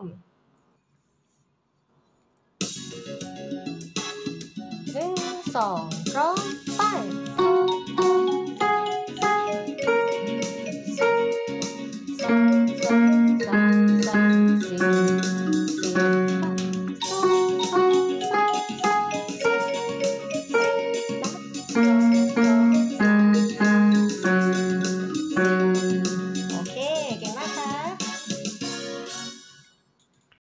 มหนึ่งสองร้องไป